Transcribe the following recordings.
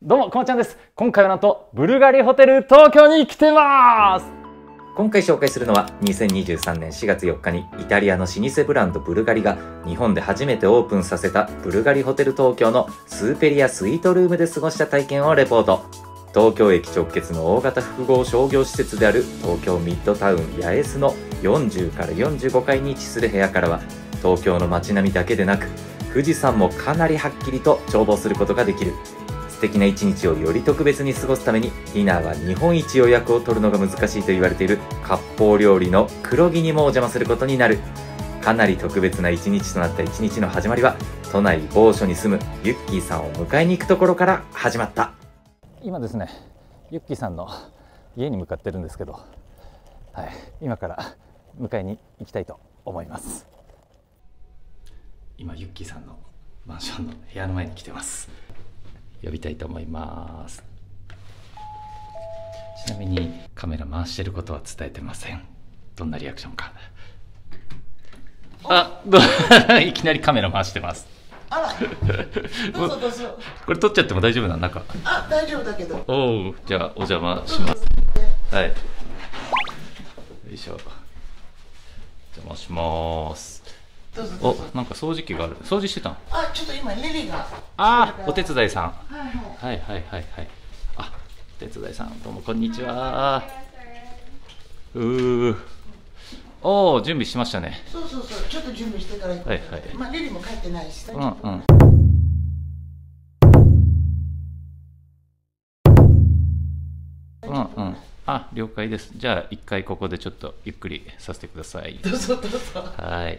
どうも、こまちゃんです。今回はなんと、ブルガリホテル東京に来てます。今回紹介するのは2023年4月4日にイタリアの老舗ブランドブルガリが日本で初めてオープンさせたブルガリホテル東京のスーペリアスイートルームで過ごした体験をレポート。東京駅直結の大型複合商業施設である東京ミッドタウン八重洲の40から45階に位置する部屋からは東京の街並みだけでなく富士山もかなりはっきりと眺望することができる。素敵な一日をより特別に過ごすためにディナーは日本一予約を取るのが難しいと言われている割烹料理の黒木にもお邪魔することになるかなり特別な一日となった一日の始まりは都内某所に住むユッキーさんを迎えに行くところから始まった今ですね、ユッキーさんの家に向かってるんですけど、はい、今から迎えに行きたいと思います。今、ユッキーさんのマンションの部屋の前に来てます。呼びたいと思います。ちなみにカメラ回してることは伝えてません。どんなリアクションか。あ、ど いきなりカメラ回してます。あら、どうぞ どうぞ。これ撮っちゃっても大丈夫なの？中。あ、大丈夫だけど。おお、じゃあお邪魔します。はい。よいしょ。お邪魔します。お、なんか掃除機がある。掃除してたの？あ、ちょっと今リリーが。ああ、お手伝いさん。はいはい。はいはいはいはい。あ、お手伝いさん、どうもこんにちは。うー。おお、準備しましたね。そうそうそう、ちょっと準備してから。はいはいまあリリーも帰ってないしさ。うんうん。うんうん。あ、了解です。じゃあ、一回ここでちょっとゆっくりさせてください。どうぞどうぞ。はい。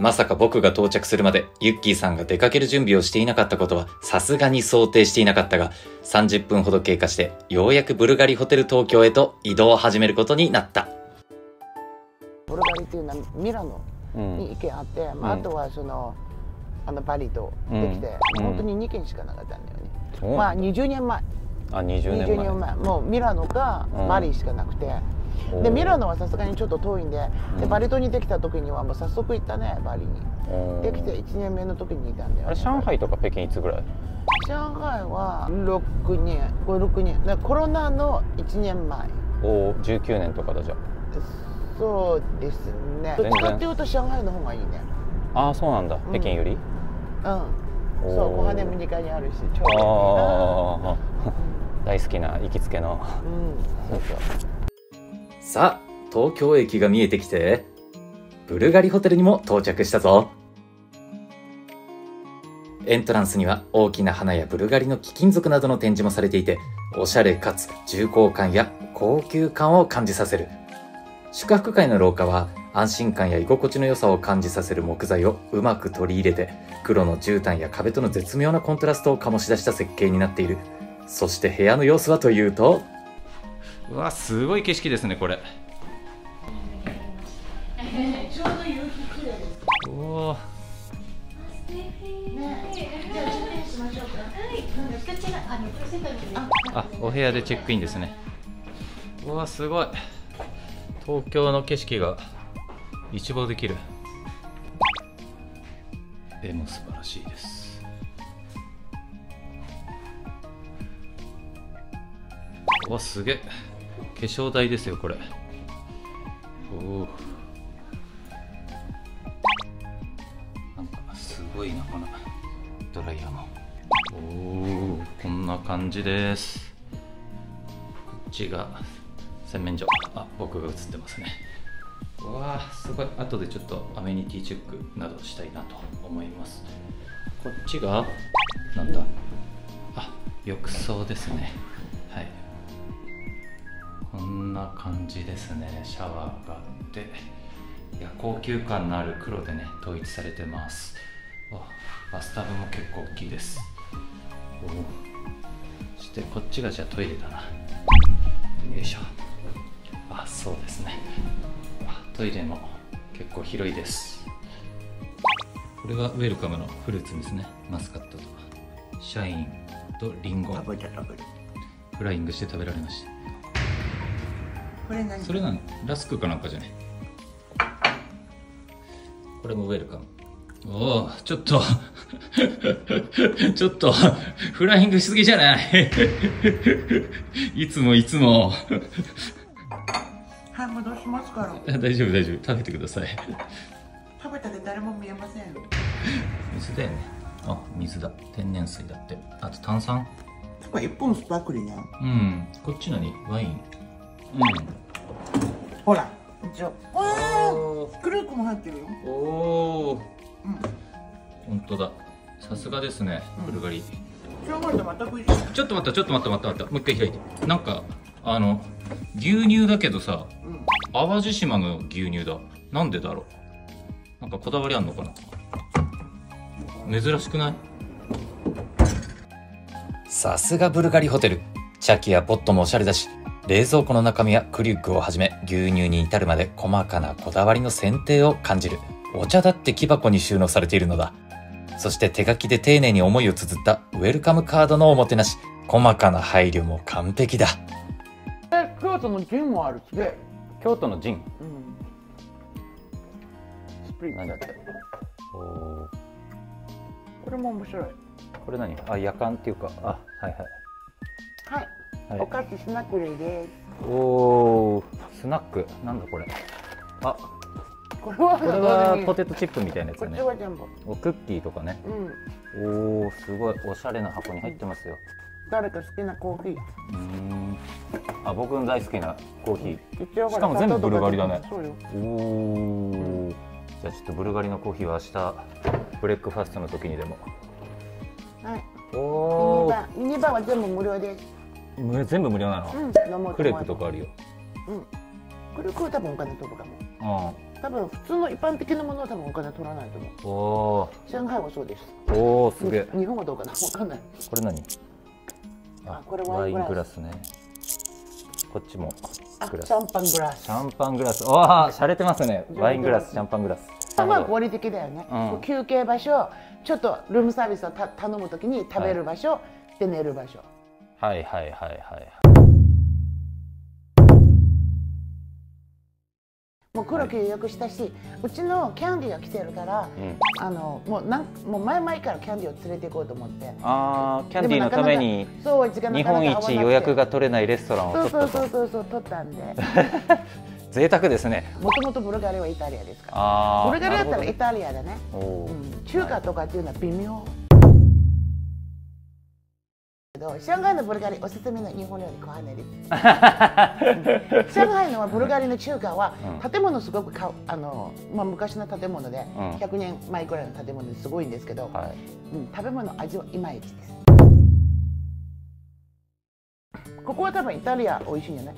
まさか僕が到着するまでユッキーさんが出かける準備をしていなかったことはさすがに想定していなかったが30分ほど経過してようやくブルガリホテル東京へと移動を始めることになった。ブルガリっていうのはミラノに1軒あって、まあ、あとはそのあのパリとできて、うん。本当に2軒しかなかったんだよね、そうまあ20年前。あ20 20年前。年前。もうミラノかうん。パリしかなくて、おーでミラノはさすがにちょっと遠いんででうん。パリ島にできた時にはもう早速行ったねパリに。できて1年目の時にいたんだよ、ね、あれ上海とか北京いつぐらい？上海は6年56年。だコロナの1年前。お19年とかだじゃそうですね。どっちかっていうと上海の方がいいね。ああーそうなんだ、ん。北京より？うん。おー。そう小羽も2階にあるしちょうあどあ大好きな行きつけの。うん。そうそうさあ東京駅が見えてきてブルガリホテルにも到着したぞ。エントランスには大きな花やブルガリの貴金属などの展示もされていておしゃれかつ重厚感や高級感を感じさせる。宿泊会の廊下は安心感や居心地の良さを感じさせる木材をうまく取り入れて黒の絨毯や壁との絶妙なコントラストを醸し出した設計になっている。そして部屋の様子はというとうわ、すごい景色ですね、これ。ちょうど夕日綺麗ですおお。ねじゃあチェックインしましょうかあ、お部屋でチェックインですね。うわ、すごい。東京の景色が一望できる。絵も素晴らしいです。うわ、すげえ。化粧台ですよ、これ。おお。なんか、すごいな、このドライヤーも。おおこんな感じです。こっちが洗面所。あ僕が映ってますね。わーすごい。後でちょっとアメニティチェックなどしたいなと思います。こっちがなんだ。あ浴槽ですね。んな感じですね。シャワーがあって。いや高級感のある黒でね統一されてます。わバスタブも結構大きいです。そしてこっちがじゃあトイレだな。よいしょ。あそうですね。あトイレも結構広いです。これがウェルカムのフルーツですね。マスカットとシャインとリンゴ。フライングして食べられましたこれ何？それなんラスクかなんかじゃねこれもウェルカムおおちょっと ちょっと、フライングしすぎじゃない？いつもいつも。はい戻しますから大丈夫大丈夫。食べてください。食べたで誰も見えません水だよね。あ、水だ。天然水だって。あと炭酸？多分一本スパークリーねうん。こっち何ワイン。ほら一応うん。わークルークも入ってるよおお。うん本当だ。さすがですね、ブルガリ。今日まで全く一緒ちょっと待った、ちょっと待った、待った、待った。もう一回開いて。なんか、あの、牛乳だけどさ、うん淡路島の牛乳だ。なんでだろう。なんかこだわりあんのかな。珍しくない？さすがブルガリホテル。茶器やポットもおしゃれだし、冷蔵庫の中身やクリュックをはじめ牛乳に至るまで細かなこだわりの選定を感じる。お茶だって木箱に収納されているのだ。そして手書きで丁寧に思いを綴ったウェルカムカードのおもてなし。細かな配慮も完璧だ。え京都のジンもあるすげえ京都のジンうん。スプリッなんだってこれも面白い。これ何？あ夜間っていうか。あはいはいはい、はいお菓子スナック類です。おおスナック。なんだこれ。あ。これはこれはポテテトチップみたいなやつだね。おクッキーとかね。うん。おおすごい。おしゃれな箱に入ってますよ。誰か好きなコーヒー。うーん。あ僕の大好きなコーヒー。一応ほらしかも全部ブルガリだね。そうよ。おおじゃあちょっとブルガリのコーヒーは明日ブレックファストの時にでも。はい。おおミニバーは全部無料です全部無料なの、クレープとかあるよ。うん。これこれ多分お金取るかも。う多分普通の一般的なものは多分お金取らないと思う。んおー。上海はそうです。おーすげえ。日本はどうかなわかんない。これ何？あこれワイングラス。ね。こっちもあグラス。シャンパングラス。シャンパングラス。わあ洒落てますね。ワイングラスシャンパングラス。まあ合理的だよね、うん。休憩場所ちょっとルームサービスをた頼むときに食べる場所、で寝る場所はいはいはいはい。もう黒木予約したし、うちのキャンディーが来てるから、うん。あのもうなんもう前々からキャンディーを連れて行こうと思って。あーキャンディーのためにそう時間な日かなか合わなくて。本一予約が取れないレストランをそう取ったとそうそうそうそう取ったんで。贅沢ですね。もともとブルガリはイタリアですから。ブルガリだったらイタリアだね、ほどおー。うん、中華とかっていうのは微妙。けど上海のブルガリおすすめの日本料理コハネです上海のブルガリの中華はうん。建物すごくかあの、まあ、昔の建物でうん。100年前くらいの建物ですごいんですけど、はい。うん、食べ物味はいまいちです。ここは多分イタリア美味しいんじゃない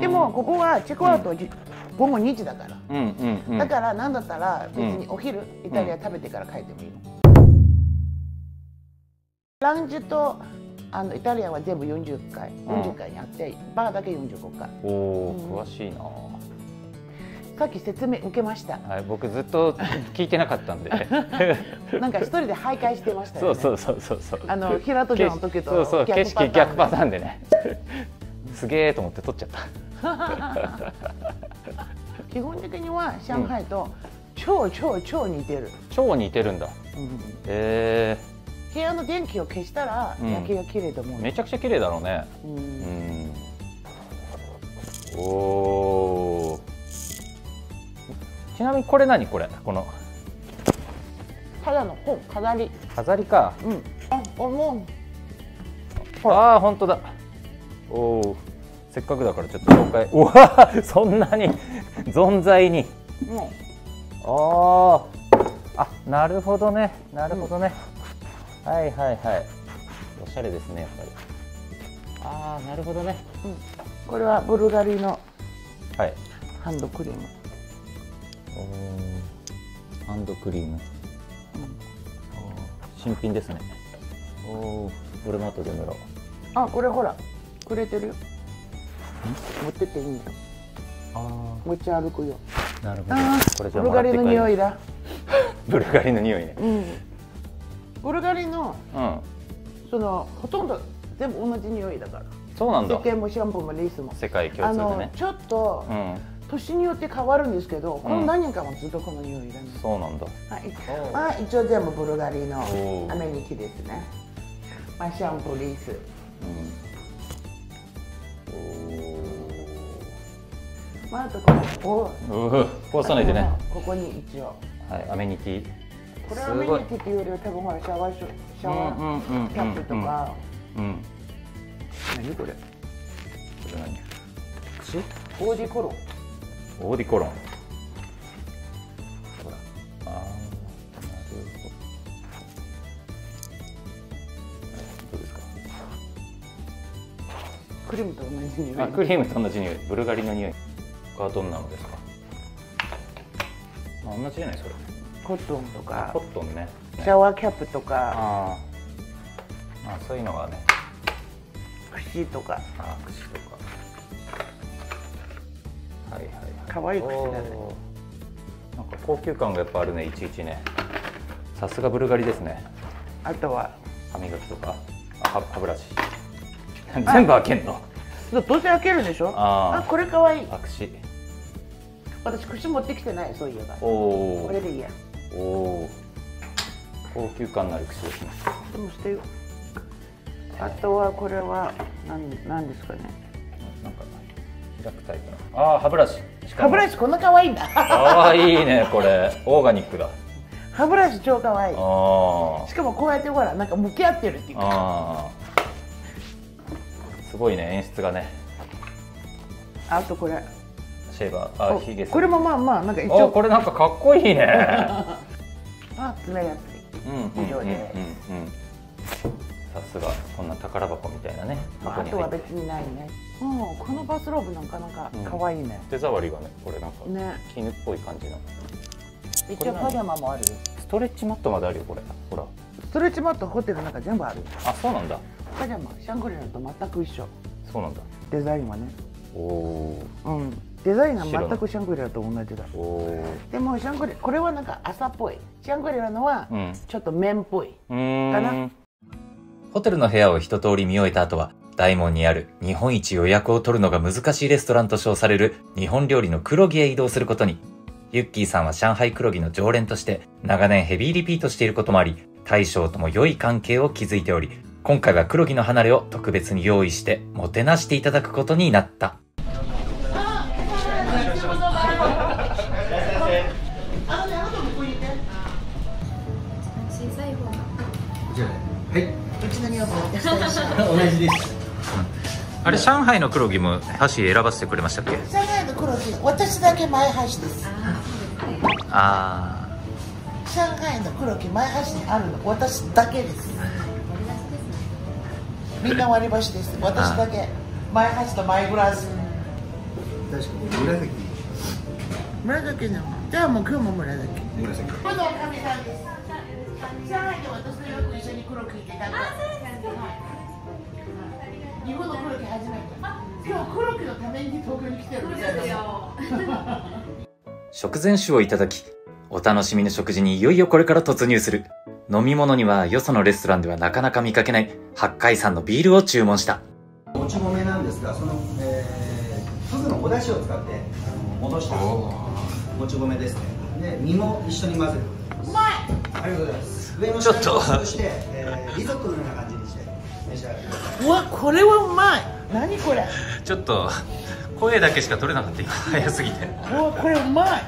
でもここはチェックアウトじ、午後2時だから、うんうんうん。だからなんだったら別にお昼、イタリア食べてから帰ってもいいの、ランチとあのイタリアは全部40回40回にあって、バーだけ45回。おおうん。詳しいな。さっき説明受けました。はい僕ずっと聞いてなかったんで。なんか一人で徘徊してましたよね。そうそうそうそうそう。あの平戸城の時とそうそう景色逆逆パパターンでね。すげえと思って撮っちゃった。基本的には上海と超超超似てる、超似てるんだ。うん。へ部屋の電気を消したらうん。夜景が綺麗と思うめちゃくちゃ綺麗だろうね。うん。うん。おおちなみにこれ何これ？この。ただの本飾り。飾りか。うん。あもああ本当だ。おおせっかくだからちょっと紹介。うわそんなに。存在に。う。もあああなるほどね。なるほどね、はいはいはい。おしゃれですねやっぱり。ああなるほどね。う、うん、これはブルガリのはい。ハンドクリーム。おー。ハンドクリーム、おー新品ですね。おおこれも後で塗ろう。あこれほらくれてるよ。持ってっていいんだよあ持ち歩くよ。あなるほど。あこれじゃあブルガリの匂いいだ。ブルガリ の匂いね。うんブルガリのうん。そのほとんど全部同じ匂いだから。そうなんだ。石鹸もシャンプーもリースも。世界共通でね。ちょっとうん。年によって変わるんですけど、この何年かもずっとこの匂いだね。そうなんだ。はい、まあ一応全部ブルガリのアメニティですね。まあシャンプーリース。まああとこのこう。うう。こうさないでね。ここに一応。はいアメニティこれはメニティっていうよりは多分ほらシャワーショシャワーキャップとか。うん。何これ？これ何オーディコロン。オーディコロンほらあーなるほどどうですかクリームと同じ匂い。あクリームと同じ匂いブルガリの匂い他はどん。なのですかあ同じじゃないそれコットンとかコットンね。シャワーキャップとかあー。あそういうのがね。串とか。あー串とか。はいはいはい。可愛い串だね。なんか高級感がやっぱあるねいちいちね。さすがブルガリですね。あとは歯磨きとか。あ歯歯ブラシ。全部開けんの。どうせ開けるでしょ？あー。あこれ可愛い。あ串。私串持ってきてないそういえば。おおこれでいいやおお高級感のある串ですね。でも捨てあとはこれは何何ですかね。なんか開くタイプの。ああ歯ブラシ。歯ブラシこんな可愛いんだ。かわいいねこれ。オーガニックだ。歯ブラシ超可愛い。あしかもこうやってほらなんか向き合ってるっていうあかすごいね演出がね。あとこれシェーバーあおヒゲこれもまあまあなんか一あ応これなんかかっこいいね。あ爪やつうんうんうんうんうん。以上で。さすがこんな宝箱みたいなねまあ、とは別にないね。うんこのバスローブなんかなんか可愛いね、手触りがねこれなんかね。絹っぽい感じの。一応パジャマもある。ストレッチマットまであるよこれ。ほら。ストレッチマットホテルの中全部ある。あそうなんだ。パジャマシャングリラと全く一緒。そうなんだ。デザインはね。おおうんデザインは白の。全くシャングリラと同じだ。でもシャングリこれはなんか朝っぽい。シャングリラのはちょっと麺っぽい。かな。ホテルの部屋を一通り見終えた後は、大門にある日本一予約を取るのが難しいレストランと称される日本料理の黒木へ移動することに。ユッキーさんは上海黒木の常連として長年ヘビーリピートしていることもあり、大将とも良い関係を築いており、今回は黒木の離れを特別に用意してもてなしていただくことになった。う。ちの女房あれ、上海の黒木も箸選ばせてくれましたっけ？上海の黒木私だけ前箸です。あ上海の黒木前箸にあるの。私だけです。みんな割り箸です。私だけ前箸と前グラス。確かに。紫。紫なの。じゃあもう今日も紫。紫。このおかみさんです上海で私とよく一緒に黒木行ってた日本の黒木初めて今日黒木のために東京に来てるみたいな食前酒をいただき、お楽しみの食事にいよいよこれから突入する。飲み物にはよそのレストランではなかなか見かけない八海山のビールを注文した。もち米なんですがその、えー、フグのお出汁を使って戻したもち米ですねで身も一緒に混ぜてうまいありがとうござい。ます上のちょっと。下にそして、えー、リゾットのような感じにして召し上がってくださいうわこれはうまい。何これ？ちょっと、声だけしか取れなかった。今、早すぎて。うわこれうまい。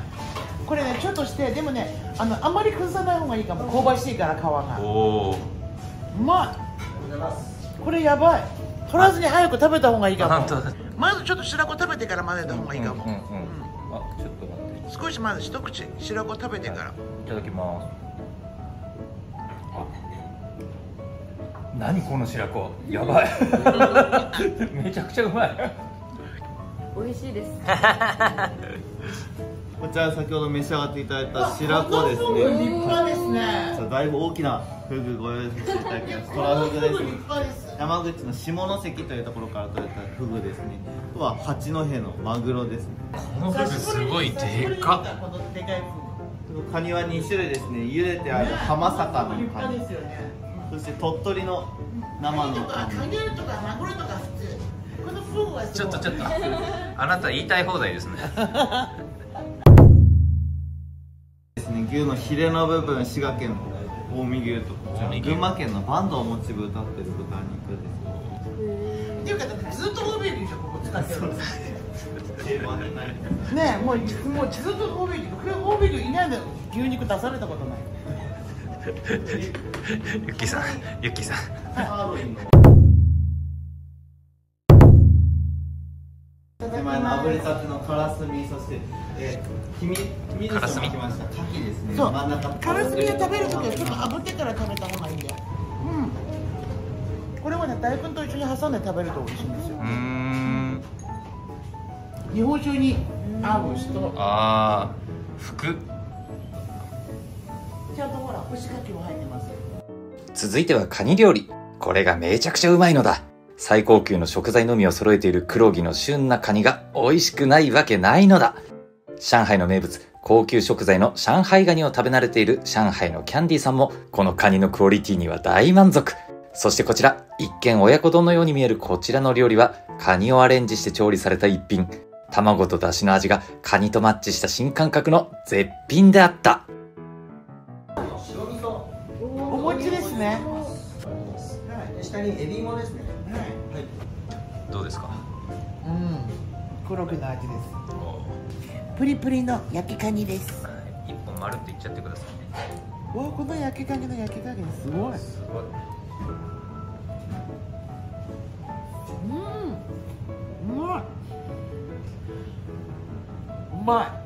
これねちょっとしてでもねあのあんまり崩さない方がいいかも。香ばしいから皮が。おー。うまい。これやばい。取らずに早く食べた方がいいかも。本当。だまずちょっと白子食べてから混ぜた方がいいかも、うんうんあちょっと待って。少しまず一口白子食べてから。いただきます。何この白子。やばい。めちゃくちゃうまい。美味しいです。こちら先ほど召し上がっていただいた白子です立ね派ですね。だいぶ大きなフグご用意させていただきます。トラフグです立ね派です。山口の下関というところから取れたフグですね。あとは八戸のマグロですね。このフグすごいでかっ。このでかいカニは2種類ですね。茹でてある浜魚のカニ。ですよね。そして鳥取の生のカニ。とかマグロとか普通。このフグはちょっとちょっと。あなた言いたい放題ですね。ですね。牛のヒレの部分滋賀県の近江牛と群馬県の坂東もちぶ歌ってる豚肉ですっていうかずっと欧米牛でしょここ使ってるねえもうもうずっと欧米牛これ欧米牛いないのよ。牛肉出されたことない。ゆっきーさんゆっきーさん。サーロインの手前の炙りたてのカラスミそして、えー、黄身黄身寿司も来ました。牡蠣ですね。そう。真ん中カラスミを食べるときはちょっと炙ってから食べた方がいいんだよ。うん。これはね大根と一緒に挟んで食べると美味しいんですよ。うーん日本酒に合うしとああ服ちゃんとほら干し柿も入ってます続いてはカニ料理。これがめちゃくちゃうまいのだ。最高級の食材のみを揃えている黒木の旬なカニが美味しくないわけないのだ。上海の名物、高級食材の上海ガニを食べ慣れている上海のキャンディーさんも、このカニのクオリティには大満足。そしてこちら、一見親子丼のように見えるこちらの料理は、カニをアレンジして調理された一品。卵と出汁の味がカニとマッチした新感覚の絶品であった。お餅ですね。はい、下にエビ芋ですね。はい。どうですか？うん。黒木の味です。プリプリの焼きカニです。一本丸っていっちゃってくださいわあこの焼きカニの焼き加減すごい。すごい。うん。うまいうま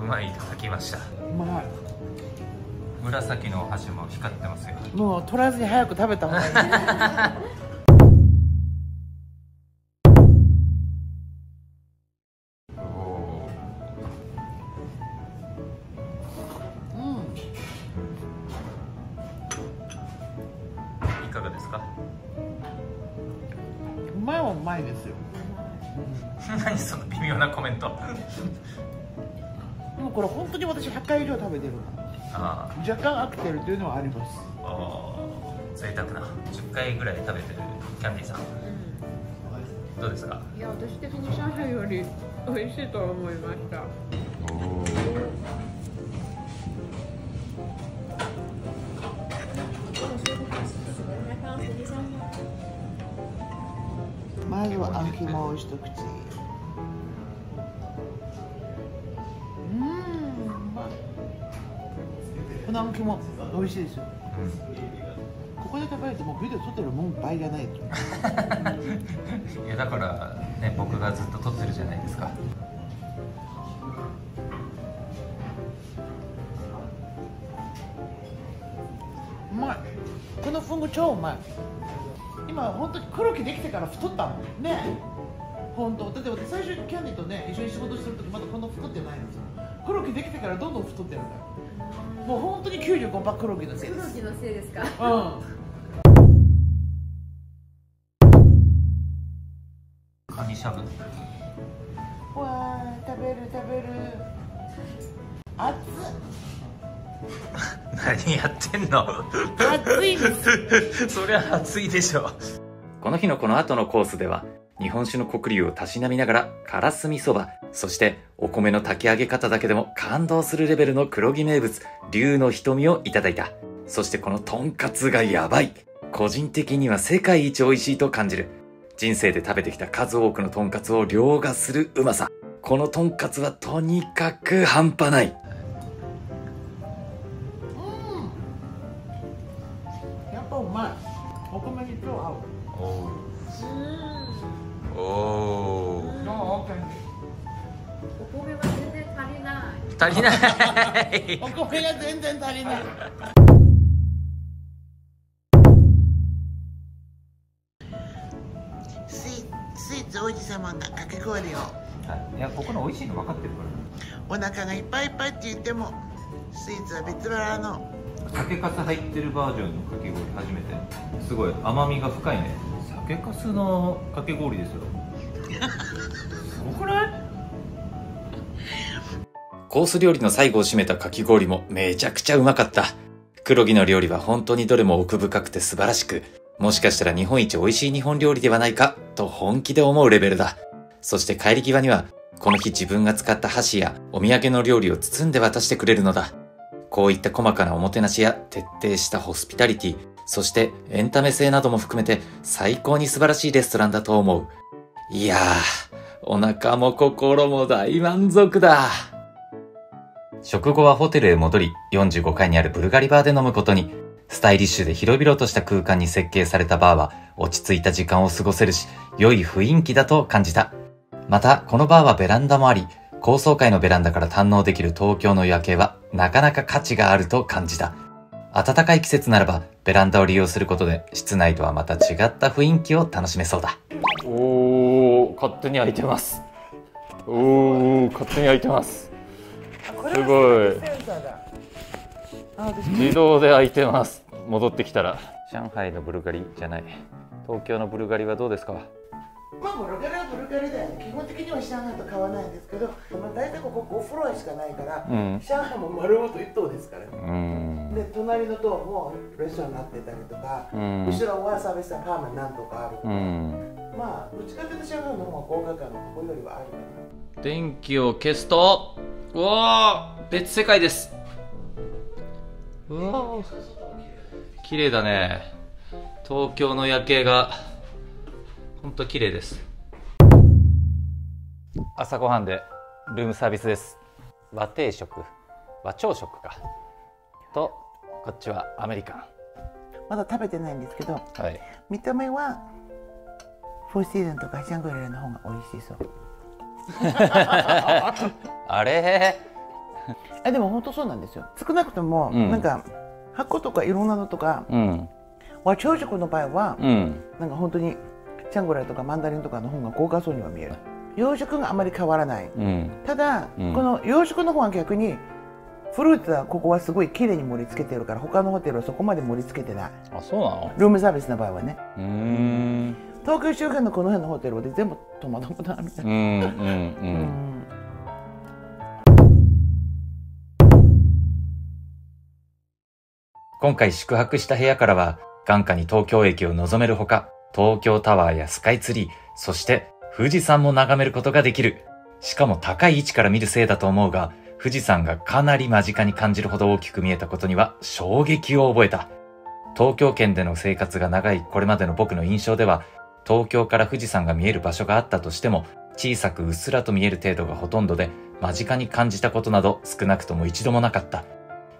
うまい いただきました。いうまい。紫のお箸も光ってますよ。もう取らずに早く食べた方がいい。うん。いかがですか？うまいはうまいですよ。何その微妙なコメント。でもこれ本当に私100回以上食べてるのあ若干飽きてるっていうのはあります。ーあー。贅沢な。10回ぐらい食べてるキャンディーさん。どうですか？いや私的に上海より美味しいと思いました。まずはあん肝を一口このあん肝美味しいですよ、ここで食べるともうビデオ撮ってるもん倍がないと。いやだからね僕がずっと撮ってるじゃないですか。うまい。このフング超うまい。今本当に黒木できてから太ったもんね。本当。だって私最初キャンディーとね一緒に仕事してる時まだこんな太ってないんですよ黒木できてからどんどん太ってるんだよもう本当に95%黒木のせいです。黒木のせいですか？うん。カニしゃぶ。うわー食べる食べる。熱っ。何やってんの？熱いです。そりゃ熱いでしょ。この日のこの後のコースでは、日本酒の黒龍をたしなみながら、からすみそば、そしてお米の炊き上げ方だけでも感動するレベルの黒木名物、龍の瞳をいただいた。そしてこのとんかつがやばい。個人的には世界一美味しいと感じる。人生で食べてきた数多くのとんかつを凌駕するうまさ。このとんかつはとにかく半端ない。お米は全然足りない。足りないお米が全然足りない。スイスイーツ王子様がかき氷を。い。や僕の美味しいの分かってるかお腹がいっぱいいっぱいって言ってもスイーツは別腹のら酒粕入ってるバージョンのかき氷初めて。すごい。甘みが深いね。酒粕のかき氷ですよ。すごくない？コース料理の最後を締めたかき氷もめちゃくちゃうまかった。黒木の料理は本当にどれも奥深くて素晴らしく、もしかしたら日本一美味しい日本料理ではないか、と本気で思うレベルだ。そして帰り際には、この日自分が使った箸やお土産の料理を包んで渡してくれるのだ。こういった細かなおもてなしや徹底したホスピタリティ、そしてエンタメ性なども含めて最高に素晴らしいレストランだと思う。いやー、お腹も心も大満足だ。食後はホテルへ戻り、45階にあるブルガリバーで飲むことに、スタイリッシュで広々とした空間に設計されたバーは落ち着いた時間を過ごせるし、良い雰囲気だと感じた。また、このバーはベランダもあり、高層階のベランダから堪能できる東京の夜景はなかなか価値があると感じた。暖かい季節ならばベランダを利用することで室内とはまた違った雰囲気を楽しめそうだ。おお勝手に開いてますおお勝手に開いてますすごい。自動で開いてます。戻ってきたら。上海のブルガリじゃない。東京のブルガリはどうですか？まあブルガリはブルガリだよね基本的には上海と変わないんですけど、まあ、大体ここ5フロアしかないから、うん上海も丸ごと1棟ですから、うんで隣の棟もレストランになってたりとか、うん後ろはサービスアパートメンなんとかあるとう、んまあどっちかというと上海の方が高価格のここよりはあるかな電気を消すとうわ別世界ですうわー綺麗だね東京の夜景がほんと綺麗です。朝ごはんでルームサービスです。和定食。和朝食か。とこっちはアメリカまだ食べてないんですけどンはい。見た目はフォーシーズンとかシャングリラの方が美味しそう。あれ？あでも本当そうなんですよ。少なくとも、うん。なんか箱とかいろんなのとかうん。和朝食の場合は、うん。なんか本当にシャングリラとかマンダリンとかの方が豪華そうには見える。洋食があまり変わらない。うん。ただ、うん。この洋食の方は逆にフルーツはここはすごい綺麗に盛り付けてるから他のホテルはそこまで盛り付けてない。あそうなの？ルームサービスの場合はね。うーん。東京周辺のこの辺のホテルで全部泊まったことあるうんうんううんん。今回宿泊した部屋からは、眼下に東京駅を望めるほか、東京タワーやスカイツリー、そして富士山も眺めることができる。しかも高い位置から見るせいだと思うが、富士山がかなり間近に感じるほど大きく見えたことには衝撃を覚えた。東京圏での生活が長いこれまでの僕の印象では、東京から富士山が見える場所があったとしても、小さくうっすらと見える程度がほとんどで、間近に感じたことなど少なくとも一度もなかった。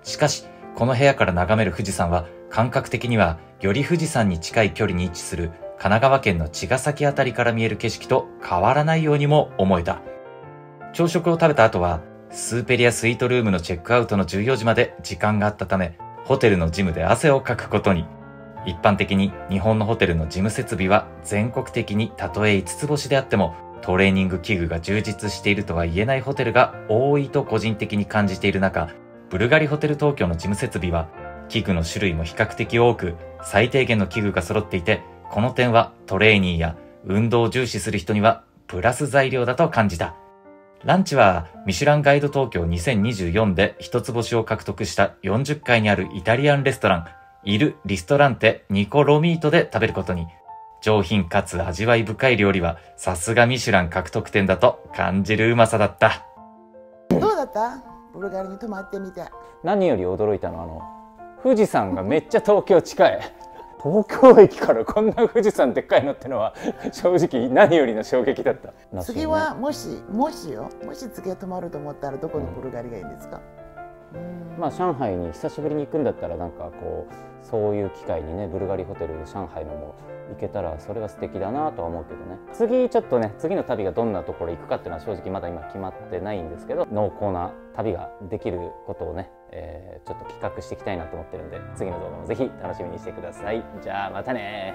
しかし、この部屋から眺める富士山は感覚的にはより富士山に近い距離に位置する神奈川県の茅ヶ崎あたりから見える景色と変わらないようにも思えた。朝食を食べた後はスーペリアスイートルームのチェックアウトの14時まで時間があったためホテルのジムで汗をかくことに。一般的に日本のホテルの事務設備は全国的にたとえ5つ星であってもトレーニング器具が充実しているとは言えないホテルが多いと個人的に感じている中、ブルガリホテル東京の事務設備は器具の種類も比較的多く最低限の器具が揃っていてこの点はトレーニーや運動を重視する人にはプラス材料だと感じた。ランチはミシュランガイド東京2024で一つ星を獲得した40階にあるイタリアンレストラン。イル・リストランテ・ニコ・ロミートで食べることに。上品かつ味わい深い料理はさすがミシュラン獲得店だと感じるうまさだった。どうだった？ブルガリに泊まってみて。何より驚いたのはあの富士山がめっちゃ東京近い東京駅からこんな富士山でっかいのってのは 正直何よりの衝撃だった。次はもしもしよ。もし次は泊まると思ったらどこのブルガリがいいんですか、うん。まあ上海に久しぶりに行くんだったらなんかこうそういう機会にねブルガリホテルで上海のも行けたらそれは素敵だなとは思うけどね。次ちょっとね次の旅がどんなところ行くかっていうのは正直まだ今決まってないんですけど濃厚な旅ができることをね、えーちょっと企画していきたいなと思ってるんで次の動画も是非楽しみにしてください。じゃあまたね